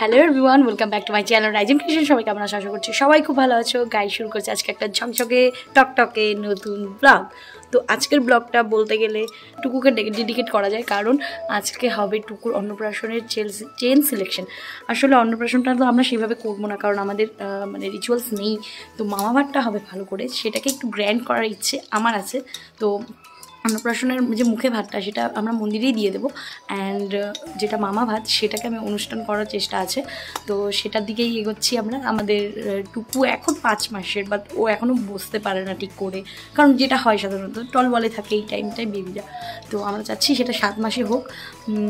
Hello everyone welcome back to my channel rising Krishna সবাই কেমন আছো? আশা করছি সবাই খুব ভালো আছো। গাই শুরু করছে আজকে একটা ঝকঝকে, টকটকে নতুন ব্লগ তো আজকের ব্লগটা বলতে গেলে টুকুকে ডেডিকেট করা যায়, কারণ আজকে হবে টুকুর অন্নপ্রাশনের চেন সিলেকশন আসলে অন্নপ্রাশনটা তো আমরা সেভাবে করব না, কারণ আমাদের মানে রিচুয়ালস নেই। তো মামা ভাতটা হবে ভালো করে। সেটাকে একটু গ্র্যান্ড করার ইচ্ছে আমার আছে। তো অন্নপ্রাশনের যে মুখে ভাতটা, সেটা আমরা মন্দিরেই দিয়ে দেবো। অ্যান্ড যেটা মামা ভাত, সেটাকে আমি অনুষ্ঠান করার চেষ্টা আছে। তো সেটার দিকেই এগোচ্ছি আমরা। আমাদের টুকু এখন পাঁচ মাসের বাট ও এখনও বসতে পারে না ঠিক করে। কারণ যেটা হয় সাধারণত টল বলে থাকে এই টাইমটাই বেবিরা তো আমরা চাচ্ছি সেটা সাত মাসে হোক।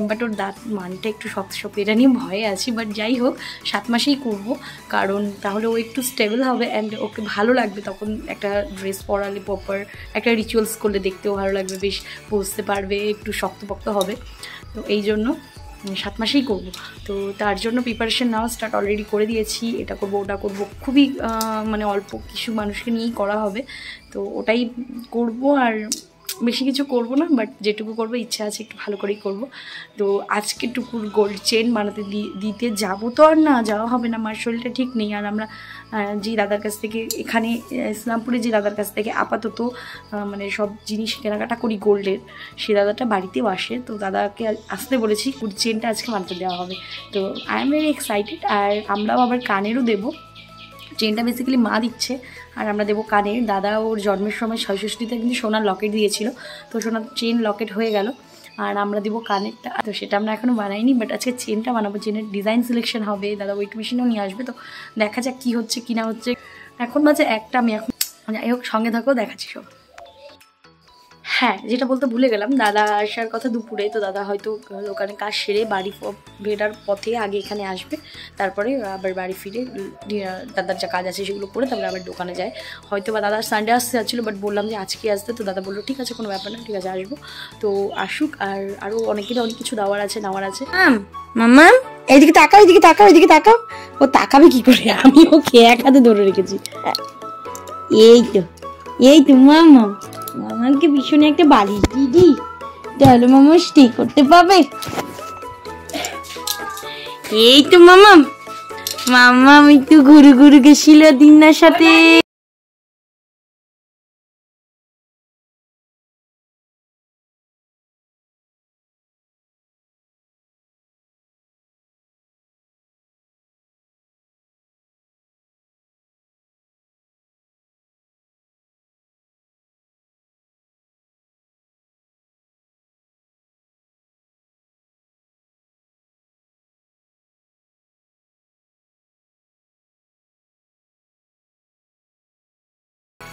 বাট ওর দাঁত মানটা একটু শক্ত শক্ত, এটা নিয়ে ভয়ে আছি। বাট যাই হোক, সাত মাসেই করব। কারণ তাহলে ও একটু স্টেবল হবে। অ্যান্ড ওকে ভালো লাগবে তখন একটা ড্রেস পরালে প্রপার একটা রিচুয়ালস করলে দেখতেও ভালো লাগবে। বেশ বসতে পারবে, একটু শক্তপোক্ত হবে। তো এই জন্য সাত মাসেই করব। তো তার জন্য প্রিপারেশন নেওয়া স্টার্ট অলরেডি করে দিয়েছি। এটা করব, ওটা করব। খুবই মানে অল্প কিছু মানুষকে নিয়েই করা হবে। তো ওটাই করব আর বেশি কিছু করব না বাট যেটুকু করব, ইচ্ছা আছে একটু ভালো করেই করব। তো আজকে টুকুর গোল্ড চেন বানাতে দিতে যাব তো আর না, যাওয়া হবে না, আমার শরীরটা ঠিক নেই। আর আমরা যে দাদার কাছ থেকে, এখানে ইসলামপুরে যে দাদার কাছ থেকে আপাতত মানে সব জিনিস কেনাকাটা করি গোল্ডের। সে দাদাটা বাড়িতেও আসে, তো দাদাকে আসতে বলেছি চেনটা আজকে বানাতে দেওয়া হবে। তো আই এম ভেরি এক্সাইটেড আর আমরাও আবার কানেরও দেবো। চেনটা বেসিক্যালি মা দিচ্ছে, আর আমরা দেবো কানের। দাদা ওর জন্মের সময় ছয়ষষ্ঠীতে কিন্তু সোনার লকেট দিয়েছিল, তো সোনার চেন লকেট হয়ে গেল। আর আমরা দিব কানেরটা তো সেটা আমরা এখনও বানাইনি বাট আজকে চেনটা বানাবো চেনের ডিজাইন সিলেকশন হবে, দাদা ওয়েট মেশিনও নিয়ে আসবে, তো দেখা যাক কী হচ্ছে, কি না হচ্ছে। এখন মাঝে একটা, আমি এখন যাই হোক, সঙ্গে থাকো, দেখাচ্ছি সব। হ্যাঁ যেটা বলতে ভুলে গেলাম, দাদা আসার কথা দুপুরে, তো দাদা হয়তো দোকানে কাজ সেরে বাড়ি ফেরার পথে আগে এখানে আসবে, তারপরে আবার বাড়ি ফিরে দাদার যা কাজ আছে সেগুলো করে তারপরে আবার দোকানে যায়। হয়তো বা দাদা সানডে আসতে যাচ্ছিল বাট বললাম যে আজকে আসতে, তো দাদা বলল, ঠিক আছে, কোনো ব্যাপার না, ঠিক আছে, আসব। তো আসুক, আর আরও অনেকেরই অনেক কিছু দেওয়ার আছে, নেওয়ার আছে। মাম্মা এইদিকে তাকাও এইদিকে তাকাও এইদিকে তাকাও। ও তাকাবে কি করে? আমি ওকে এক হাতে ধরে রেখেছি। এই তো এই তো মামা মামাকে ভীষণ একটা বালিশ দিদি। তাহলে মামা স্টে করতে পাবে? এই তো মামা। মামা, আমি একটু ঘুরু ঘুরু গেছিল দিনার সাথে।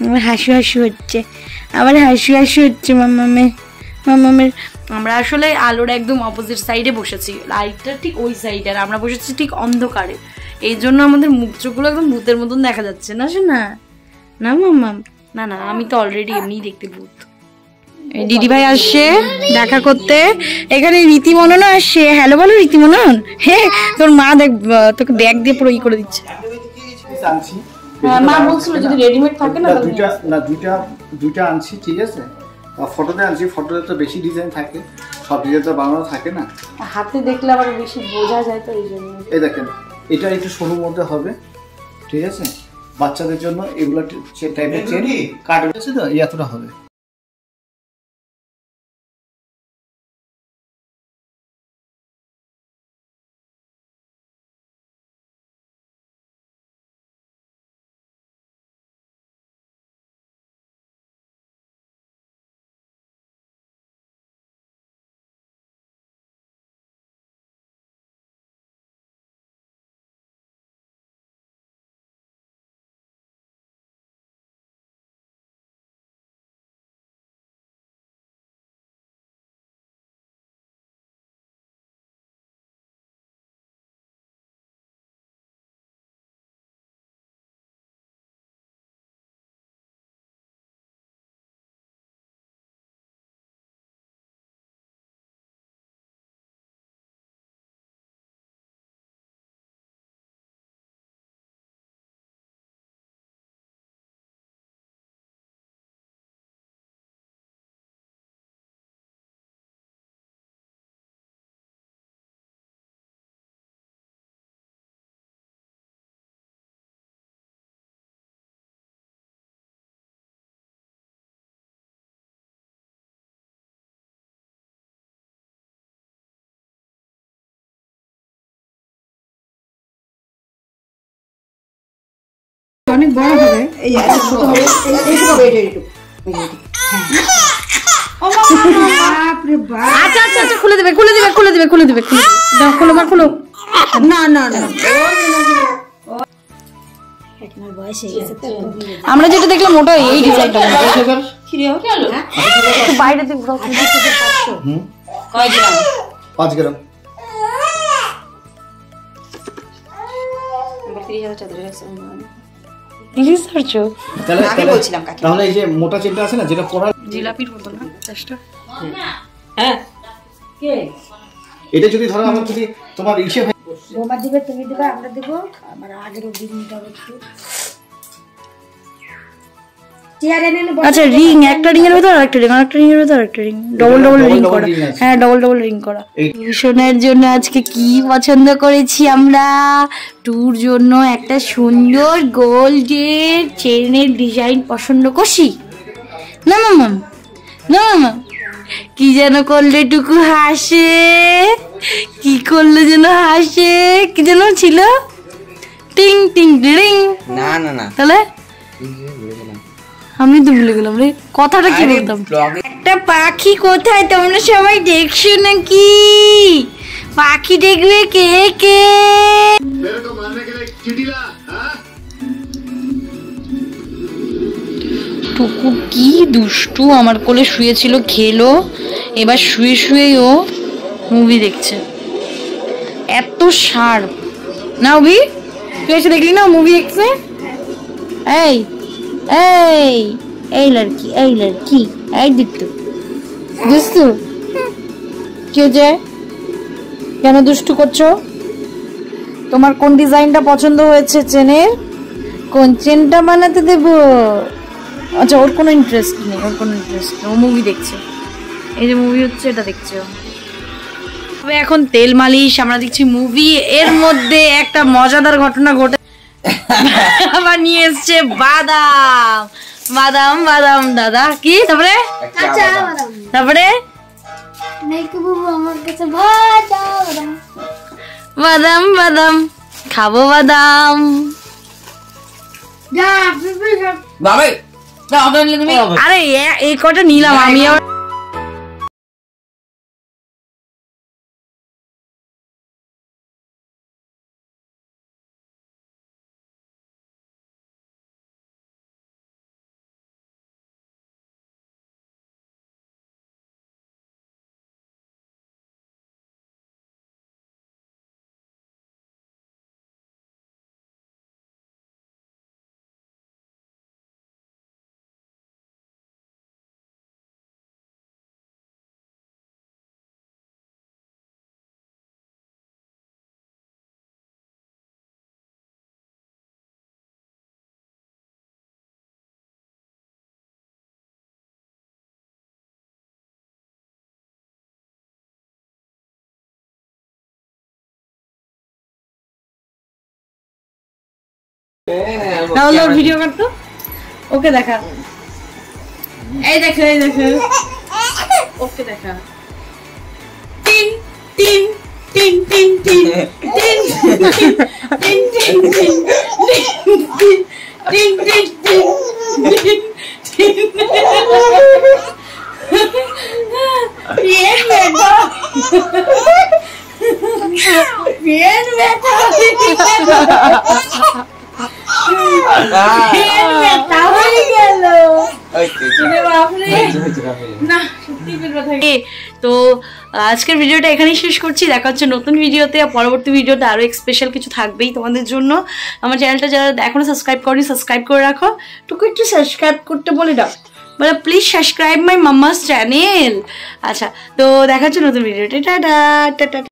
আমার হাসি হাসি হচ্ছে। আবার হাসি হাসি হচ্ছে মামামের মামামের আমরা আসলে আলোর একদম অপোজিট সাইডে বসেছি। লাইটটা ঠিক ওই সাইডে আর আমরা বসেছি ঠিক অন্ধকারে। এই জন্য আমাদের মুখ চোখগুলো একদম ভূতের মতন দেখা যাচ্ছে না সে না? না মামাম না না আমি তো অলরেডি এমনিই দেখতে ভূত। দিদি ভাই আসছে দেখা করতে। এখানে রীতিমননও আসছে। হ্যালো বলো রীতিমনন। হ্যাঁ তোর মা দেখ তোকে ব্যাগ দিয়ে পুরো ই করে দিচ্ছে। আনছি মা বলছিল যদি রেডিমেড থাকে না না দুইটা না দুইটা দুইটা আনছি ঠিক আছে? ফটোতে আনছি ফটোতে তো বেশি ডিজাইন থাকে। সব ডিজাইন তো বানানো থাকে না। হাতে দেখলে আবার বেশি বোঝা যায় তো এই জন্য। এই দেখেন এটা একটু সরু মধ্যে হবে ঠিক আছে? বাচ্চাদের জন্য এগুলো টাইপের চেন কাট আছে তো? এতটা হবে। বড় হবে? এই ছোট হবে। এই আচ্ছা আচ্ছা আচ্ছা খুলে খুলে খুলে দেবে খুলে দেবে খুলে না না আমরা যেটা দেখলাম ওটা এই ডিজাইনটা। হ্যাঁ? বাইরে ধরছো তাহলে আগে বলছিলাম কাকে। তাহলে এই যে মোটা চেনটা আছে না যেটা পরা জিলাপির মতো না চেষ্টা। হ্যাঁ। কে? এটা যদি ধরো আমার যদি তোমার ইসে হয় বোমা দিবে তুমি দিবে আমরা দিব। আমার আগের অবধি নিতে হবে একটু। আচ্ছা রিং একটা রিং এর ভেতর আরেকটা রিং আরেকটা রিং এর ভেতর আরেকটা রিং ডবল ডবল রিং করা। হ্যাঁ ডবল ডবল রিং করা। টিউশনের জন্য আজকে কি পছন্দ করেছি আমরা? টুর জন্য একটা সুন্দর গোল্ডের চেনের ডিজাইন পছন্দ করছি। না মামা না মামা কি যেন করলে টুকু হাসে কি করলে যেন হাসে কি যেন ছিল? টিং টিং রিং না না না। তাহলে? আমি তো ভুলে গেলাম রে। কথাটা কি বলতাম? একটা পাখি কোথায়? তোমরা সবাই দেখছ নাকি? পাখি দেখবে কে? কে? টুকু কি দুষ্টু আমার কোলে শুয়েছিল খেলো এবার শুয়ে শুয়ে ও মুভি দেখছে। এত শার্প না অভি তুই এসে দেখলি না মুভি দেখছে এই এই এই লড়কি এই লড়কি, এই দিত্তু দুস্তু কি হয়েছে কেন দুষ্টু করছ? তোমার কোন ডিজাইনটা পছন্দ হয়েছে চেনের? কোন চেনটা বানাতে দেব? আচ্ছা ওর কোনো ইন্টারেস্ট নেই, ওর কোনো ইন্টারেস্ট নেই, ও মুভি দেখছে। এই যে মুভি হচ্ছে, এটা দেখছে তবে এখন তেল মালিশ, আমরা দেখছি মুভি এর মধ্যে একটা মজাদার ঘটনা ঘটে আবার নিয়ে এসছে বাদাম। বাদাম বাদাম দাদা। কি? তারপরে? তারপরে? বাদাম। বাদাম খাব বাদাম। আরে এই কটা নিলাম আমি তাহলে ওর ভিডিও করতো ওকে দেখা এই দেখো এই দেখো ওকে দেখা টিং টিং টিং টিং টিং টিং টিং টিং টিং টিং টিং টিং টিং Bien, বেটা Bien, বেটা তো, আজকের ভিডিওটা এখানেই শেষ করছি। দেখা হচ্ছে নতুন ভিডিওতে পরবর্তী ভিডিওতে আরও স্পেশাল কিছু থাকবেই তোমাদের জন্য। আমার চ্যানেলটা যারা এখনও সাবস্ক্রাইব করনি সাবস্ক্রাইব করে রাখো। টুকু একটু সাবস্ক্রাইব করতে বলে দাও। বলে please subscribe my mamma's channel আচ্ছা তো দেখা হচ্ছে নতুন ভিডিওতে। Tata tata.